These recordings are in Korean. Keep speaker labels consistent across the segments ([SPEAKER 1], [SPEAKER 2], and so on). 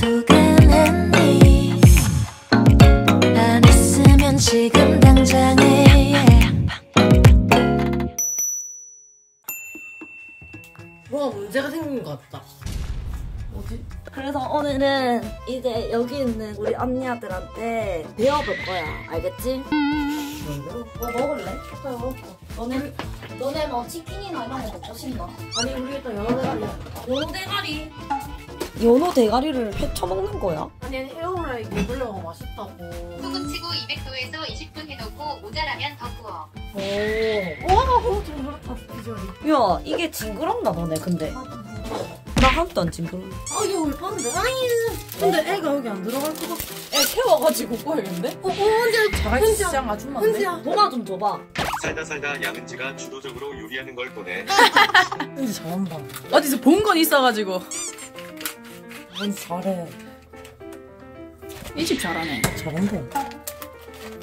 [SPEAKER 1] 두근했니 안 했으면 지금 당장에
[SPEAKER 2] 뭐가 문제가 생긴 것 같다.
[SPEAKER 3] 뭐지? 그래서 오늘은 이제 여기 있는 우리 언니들한테 배워볼 거야. 알겠지? 뭐 먹을래? 너네 너네 뭐 치킨이나 이런 거 먹고 싶나?
[SPEAKER 2] 아니 우리 일단 연어 대가리야.
[SPEAKER 3] 연어 대가리. 연어 대가리를 회쳐 먹는 거야?
[SPEAKER 2] 아니 에어프라이 먹으려고 맛있다고.
[SPEAKER 4] 소금 치고 200도에서 20분 해놓고 모자라면 더 구워.
[SPEAKER 2] 오. 와, 어, 좀 그렇다 비주얼이.
[SPEAKER 3] 야 이게 징그럽나 보네 근데. 나 한도 안 징그러워.
[SPEAKER 2] 아 이거 왜 파는데? 아니. 근데 애가 여기 안 들어갈 것 같아.
[SPEAKER 5] 애 태워가지고 꺼야겠는데?
[SPEAKER 2] 어, 어, 혼자.
[SPEAKER 5] 자갈치 시장 아줌마인데?
[SPEAKER 2] 혼자야.
[SPEAKER 3] 도마 좀 줘봐.
[SPEAKER 6] 살다 살다 양은지가 주도적으로 요리하는 걸 보내
[SPEAKER 2] 은지 잘한다.
[SPEAKER 5] 어디서 본 건 있어가지고
[SPEAKER 2] 은지 잘해.
[SPEAKER 5] 이 집 잘하네
[SPEAKER 2] 잘한다.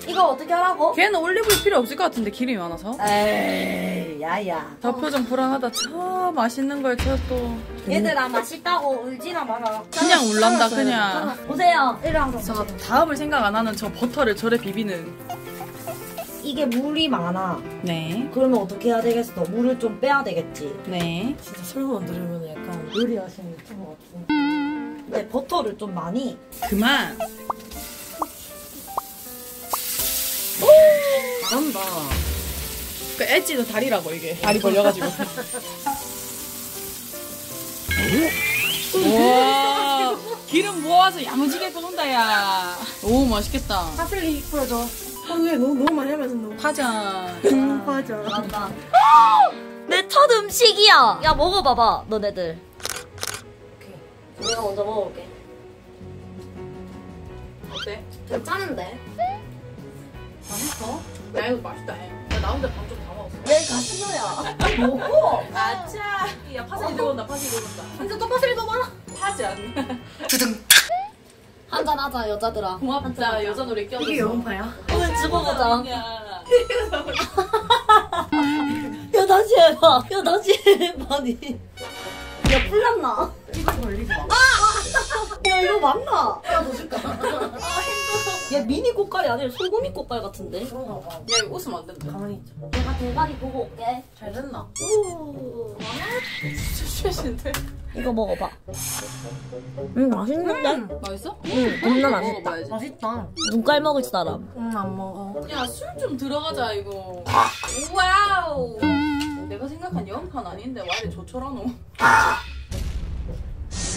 [SPEAKER 3] 이거 어떻게 하라고?
[SPEAKER 5] 걔는 올리브유 필요 없을 것 같은데 기름이 많아서
[SPEAKER 3] 에이 야야.
[SPEAKER 5] 저 표정 불안하다 참 맛있는 걸 쳐또
[SPEAKER 3] 얘들아 맛있다고 울지나 마라.
[SPEAKER 5] 그냥 울란다 그냥
[SPEAKER 3] 보세요. 이리 와서.
[SPEAKER 5] 저 다음을 생각 안 하는 저 버터를 저래 비비는
[SPEAKER 3] 이게 물이 많아.
[SPEAKER 5] 네
[SPEAKER 3] 그러면 어떻게 해야 되겠어? 물을 좀 빼야 되겠지.
[SPEAKER 5] 네.
[SPEAKER 2] 진짜 설명 들으면 약간 요리하시는 유튜버 같은.
[SPEAKER 3] 근데 버터를 좀 많이.
[SPEAKER 5] 그만
[SPEAKER 2] 잘한다.
[SPEAKER 5] 그 엣지도 다리라고 이게 다리 벌려가지고 와 기름 모아서 야무지게 끓는다 야오 맛있겠다
[SPEAKER 2] 파슬리. 아, 왜 너무 너무 많이 하면서 너무.
[SPEAKER 5] 파전
[SPEAKER 2] 음, 맞아.
[SPEAKER 3] 맞다. 내 첫 음식이야. 야 먹어봐봐 너네들. 내가 먼저 먹어볼게.
[SPEAKER 5] 어때?
[SPEAKER 3] 괜찮은데?
[SPEAKER 5] 맛있어? 야 이거 맛있다 야 나 혼자 밥좀다 먹었어
[SPEAKER 3] 왜 가시노야? 먹어.
[SPEAKER 5] 아차 야 파슬리 들어온다 파슬리 들어온다
[SPEAKER 3] 진짜 또 파슬리 더 많아.
[SPEAKER 5] 파전
[SPEAKER 3] 한잔 하자 여자들아.
[SPEAKER 5] 고맙다 여자 노래 껴줘서
[SPEAKER 2] 이게 영파야?
[SPEAKER 3] 오늘 죽어보자.
[SPEAKER 5] 야
[SPEAKER 3] 야 다시 해봐. 야 다시 해봐 니. 야 풀났나?
[SPEAKER 2] 이거 걸리지 마.
[SPEAKER 3] 야 이거 맞나? 야너 줄까? 얘 미니 꽃갈이 아니라 소금이 꽃갈 같은데?
[SPEAKER 2] 그런가 봐.
[SPEAKER 5] 야 이거 웃으면 안 된다
[SPEAKER 2] 가만히 있자.
[SPEAKER 3] 내가 대가리 보고 올게.
[SPEAKER 2] 잘 됐나?
[SPEAKER 3] 오.
[SPEAKER 5] 진짜 쉐신데
[SPEAKER 3] 이거 먹어봐. 음 맛있는데?
[SPEAKER 5] 맛있어?
[SPEAKER 3] 응 겁나 맛있다.
[SPEAKER 5] 먹어봐야지
[SPEAKER 2] 맛있다.
[SPEAKER 3] 눈깔 먹을 사람.
[SPEAKER 2] 응, 안 먹어.
[SPEAKER 5] 야 술 좀 들어가자 이거 와우 내가 생각한 영판 아닌데 와 이래 조촐하노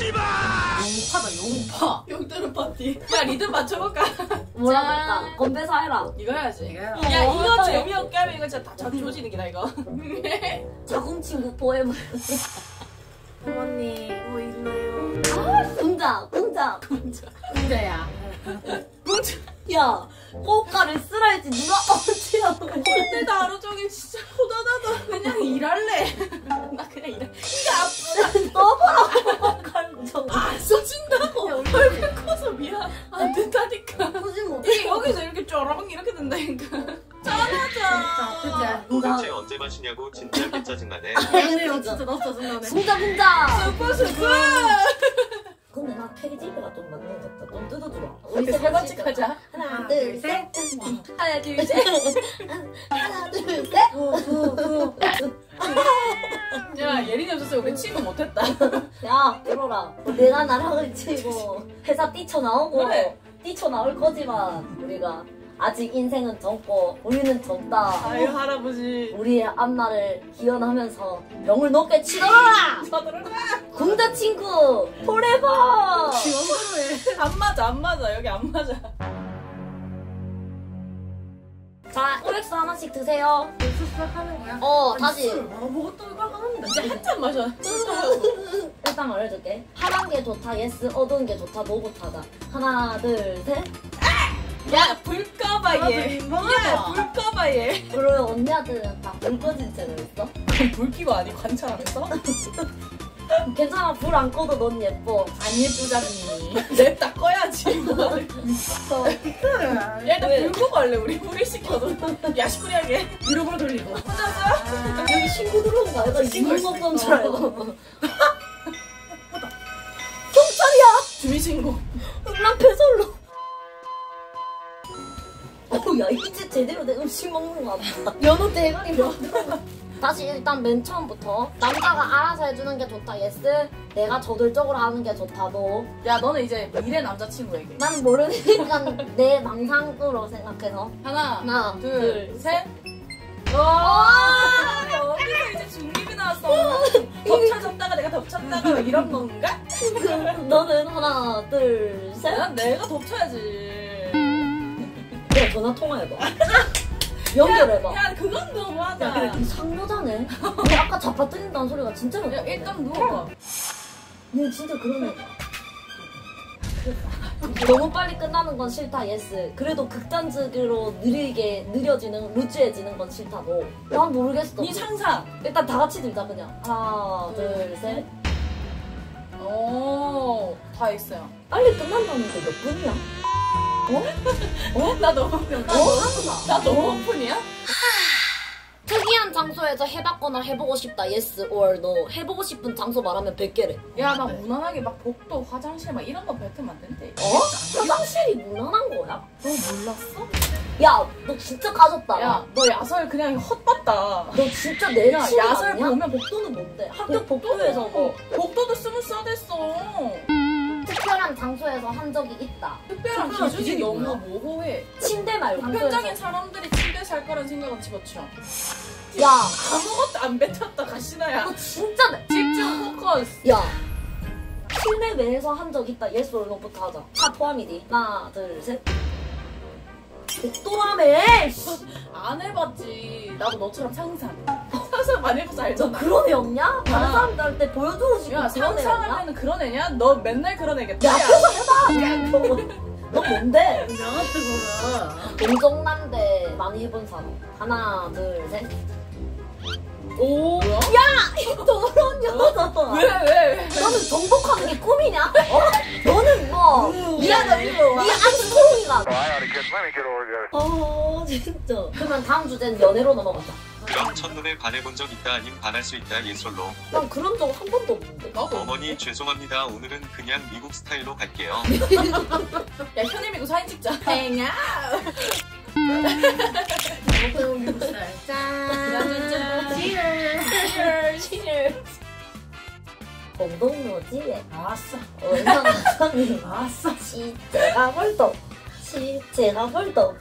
[SPEAKER 5] 영파다 영파 영대는 파티 야 리듬 맞춰볼까?
[SPEAKER 3] 뭐라 그럴까? 건배사 해라.
[SPEAKER 5] 이거 해야지
[SPEAKER 2] 이거야.
[SPEAKER 5] 야
[SPEAKER 3] 어,
[SPEAKER 5] 이거. 재미없게 하면 이거 진짜 다 자초지는 기다 이거
[SPEAKER 3] 자궁 친구 포에버.
[SPEAKER 2] 어머니, 뭐 있나요?
[SPEAKER 3] 공자, 공자.
[SPEAKER 2] 혼자야.
[SPEAKER 3] 야, 꽃가를 쓰라 했지 누가 어찌 하고.
[SPEAKER 5] 근데 하루 종일 진짜 호다다다 그냥 일할래
[SPEAKER 3] 공자, 공자.
[SPEAKER 5] 스프 스프
[SPEAKER 3] 근데 나 케이지가 좀 맞는 것 같다. 좀 뜯어주라.
[SPEAKER 5] 우리 세 번째 가자.
[SPEAKER 3] 하나, 둘, 셋.
[SPEAKER 5] 하나 둘셋야
[SPEAKER 3] 하나, 둘, 셋.
[SPEAKER 5] 예린이 없었으면 우리 친구 못했다.
[SPEAKER 3] 야, 들어라. 내가 나랑을 치고 회사 뛰쳐나오고
[SPEAKER 5] 그래.
[SPEAKER 3] 뛰쳐나올 거지만 우리가 아직 인생은 젊고 우리는 젊다.
[SPEAKER 5] 아유 할아버지
[SPEAKER 3] 우리의 앞날을 기원하면서 병을 높게 치더라!
[SPEAKER 5] 쳐들어가
[SPEAKER 3] 군대 친구 포레버!
[SPEAKER 5] 안 맞아 안 맞아 여기 안 맞아
[SPEAKER 3] 자, 오렉스 하나씩 드세요.
[SPEAKER 2] 수수락 하는 거야?
[SPEAKER 3] 어, 다시.
[SPEAKER 2] 아무것도 이거 하는데.
[SPEAKER 5] 이제 한 잔 마셔
[SPEAKER 3] 일단 말해줄게. 파란 게 좋다, 예스. 어두운 게 좋다, 노부타다. 하나, 둘, 셋.
[SPEAKER 5] 야 불 까봐
[SPEAKER 2] 나도
[SPEAKER 5] 얘
[SPEAKER 2] 민망하다.
[SPEAKER 5] 야, 불까봐 얘
[SPEAKER 3] 그러면 언니한테는 다불 꺼진 채로 있어?
[SPEAKER 5] 그럼 불 끼고 아니 관찰하면서?
[SPEAKER 3] 괜찮아, 불 안 꺼도 넌 예뻐. 안 예쁘잖니.
[SPEAKER 5] 냅다 꺼야지 이거를
[SPEAKER 2] 야,
[SPEAKER 5] 야 일단 불 끄고 할래 우리 불을 시켜도 야시꾸리하게
[SPEAKER 2] 위로불 돌리고.
[SPEAKER 3] 여기 신고 들어온 거 알까? 신고 없던 줄 알고. 경찰이야!
[SPEAKER 5] 주민신고.
[SPEAKER 3] 음란 야 이제 제대로 된 음식 먹는 거 같다. 연어 대가리 만들어. 다시 일단 맨 처음부터 남자가 알아서 해주는 게 좋다 yes 내가 저돌적으로 하는 게 좋다 no
[SPEAKER 5] 야 너는 이제 미래 남자친구에게.
[SPEAKER 3] 난 모르니까 내 망상으로 생각해서
[SPEAKER 5] 하나,
[SPEAKER 3] 하나
[SPEAKER 5] 둘,
[SPEAKER 3] 둘
[SPEAKER 5] 셋. 와 여기서 이제 중립이 나왔어. 덮쳐졌다가 내가 덮쳤다가 이런 건가?
[SPEAKER 3] 그, 너는 하나 둘셋
[SPEAKER 5] 난 내가 덮쳐야지.
[SPEAKER 3] 야 전화 통화해봐. 연결해봐.
[SPEAKER 5] 야 그건 너무하다.
[SPEAKER 3] 야 근데 상여자네. 아까 잡아뜯긴다는 소리가 진짜
[SPEAKER 5] 야,
[SPEAKER 3] 많다
[SPEAKER 5] 일단 누워봐.
[SPEAKER 3] 얘 진짜 그런 애다. 너무 빨리 끝나는 건 싫다 yes 그래도 극단적으로 느리게 느려지는 루즈해지는 건 싫다 no 난 모르겠어.
[SPEAKER 5] 네 상상.
[SPEAKER 3] 일단 다 같이 들자 그냥. 하나 둘셋.
[SPEAKER 5] 오, 다 yes요.
[SPEAKER 3] 빨리 끝난다는 게 몇 분이야?
[SPEAKER 5] 나 너무 나
[SPEAKER 3] 어?
[SPEAKER 5] 나 너무 오픈이야?
[SPEAKER 3] 특이한 장소에서 해봤거나 해보고 싶다 yes or no 해보고 싶은 장소 말하면 100개래
[SPEAKER 5] 야, 막 무난하게 막 복도, 화장실 막 이런 거 뱉으면 안 된대.
[SPEAKER 3] 어? 화장실이 무난한 거야?
[SPEAKER 5] 너 몰랐어?
[SPEAKER 3] 야 너 진짜 까졌다
[SPEAKER 5] 야, 너 야설 그냥 헛봤다.
[SPEAKER 3] 너 진짜 내
[SPEAKER 5] 야,
[SPEAKER 3] 친구
[SPEAKER 5] 야설
[SPEAKER 3] 아니야?
[SPEAKER 5] 보면
[SPEAKER 3] 복도는 뭔데? 학교 복도에서 뭐
[SPEAKER 5] 복도도 스무스하댔어.
[SPEAKER 3] 특별한 장소에서 한 적이 있다
[SPEAKER 5] 특별한
[SPEAKER 2] 특별한
[SPEAKER 5] 기준이
[SPEAKER 2] 기준이
[SPEAKER 5] 너무? 모호해.
[SPEAKER 3] 침대 말고
[SPEAKER 5] 보편적인
[SPEAKER 3] 장소에서
[SPEAKER 5] 사람들이 침대 살 거란 생각은 집어치워.
[SPEAKER 3] 야
[SPEAKER 5] 아무것도 안 뱉었다, 가시나야.
[SPEAKER 3] 너 진짜 내...
[SPEAKER 5] 집중 포커스.
[SPEAKER 3] 야 실내 외에서 한 적 있다 yes or no부터 하자 다 포함이디 하나 둘셋 복도라며 씨.
[SPEAKER 5] 안 해봤지. 나도 너처럼 상상. 상상 많이 해봐서
[SPEAKER 3] 너
[SPEAKER 5] 알잖아.
[SPEAKER 3] 그런 애 없냐? 다른
[SPEAKER 5] 아.
[SPEAKER 3] 사람들한테 보여주고 싶은
[SPEAKER 5] 야,
[SPEAKER 3] 그런 애 없냐?
[SPEAKER 5] 상상하면 그런 애냐? 너 맨날 그런 애겠다.
[SPEAKER 3] 야 앞에서 해봐 야, 너, 너 뭔데?
[SPEAKER 2] 나한테 몰라.
[SPEAKER 3] 동정남대 많이 해본 사람 하나 둘 셋
[SPEAKER 5] 오. 뭐야?
[SPEAKER 3] 저런 여자
[SPEAKER 5] 왜, 왜?
[SPEAKER 3] 너는 정복하는 게 꿈이냐? 어? 너는 뭐
[SPEAKER 5] 야, 너 일로
[SPEAKER 7] over here.
[SPEAKER 3] 어 진짜 그러면 다음 주제는 연애로 넘어가자
[SPEAKER 6] 그럼 첫눈에 반해본 적 있다 아님 반할 수 있다 예솔로
[SPEAKER 3] 난 그런 적 한 번도 없는데
[SPEAKER 5] 나도.
[SPEAKER 6] 어머니 죄송합니다 오늘은 그냥 미국 스타일로 갈게요
[SPEAKER 5] 야, 현임이고 사진 찍자. 행아.
[SPEAKER 3] 짠
[SPEAKER 5] 치얼.
[SPEAKER 3] 공동묘지에
[SPEAKER 2] 아싸.
[SPEAKER 3] 얼마나 사니
[SPEAKER 2] 아싸.
[SPEAKER 3] 시제가 헐떡 시제가 헐떡